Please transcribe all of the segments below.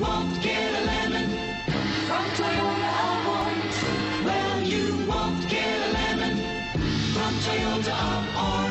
won't get a lemon from Toyota Orange. Well, you won't get a lemon from Toyota Orange.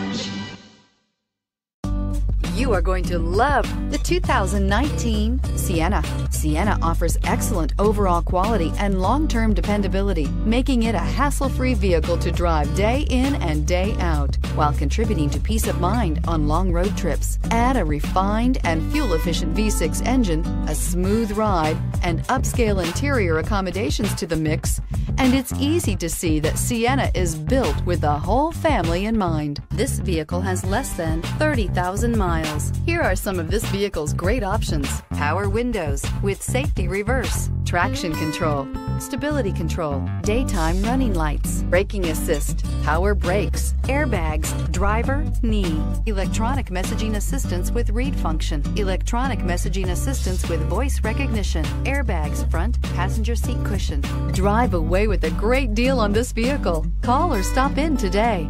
You are going to love the 2019 Sienna. Sienna offers excellent overall quality and long term dependability, making it a hassle free vehicle to drive day in and day out, while contributing to peace of mind on long road trips. Add a refined and fuel efficient V6 engine, a smooth ride, and upscale interior accommodations to the mix, and it's easy to see that Sienna is built with the whole family in mind. This vehicle has less than 30,000 miles. Here are some of this vehicle's great options power windows with safety reverse, traction control, stability control, daytime running lights, braking assist, power brakes, airbags, driver, knee, electronic messaging assistance with read function, electronic messaging assistance with voice recognition, airbags front, passenger seat cushion. Drive away with a great deal on this vehicle. Call or stop in today.